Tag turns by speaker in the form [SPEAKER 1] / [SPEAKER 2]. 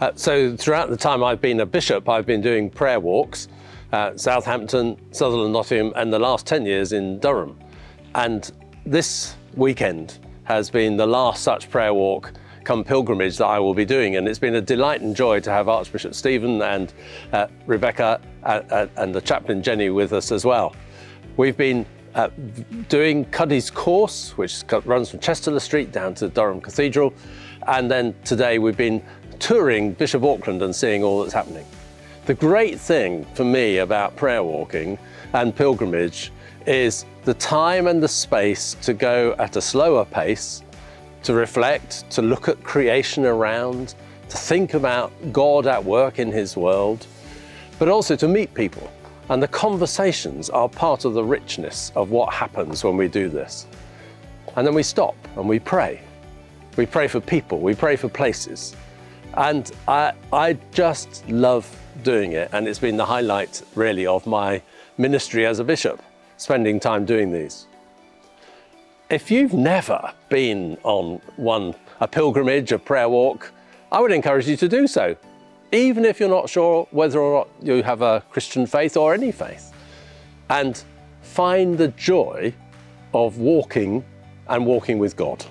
[SPEAKER 1] Uh, so throughout the time I've been a bishop, I've been doing prayer walks at Southampton, Southwell and, Nottingham, and the last 10 years in Durham. And this weekend has been the last such prayer walk come pilgrimage that I will be doing. And it's been a delight and joy to have Archbishop Stephen and uh, Rebecca uh, uh and the chaplain Jenny with us as well. We've been uh, doing Cuddy's Corse, which runs from Chester-le-Street down to Durham Cathedral. And then today we've been touring Bishop Auckland and seeing all that's happening. The great thing for me about prayer walking and pilgrimage is the time and the space to go at a slower pace, to reflect, to look at creation around, to think about God at work in His world, but also to meet people. And the conversations are part of the richness of what happens when we do this. And then we stop and we pray. We pray for people, we pray for places. And I, I just love doing it. And it's been the highlight, really, of my ministry as a bishop, spending time doing these. If you've never been on one, a pilgrimage, a prayer walk, I would encourage you to do so, even if you're not sure whether or not you have a Christian faith or any faith. And find the joy of walking and walking with God.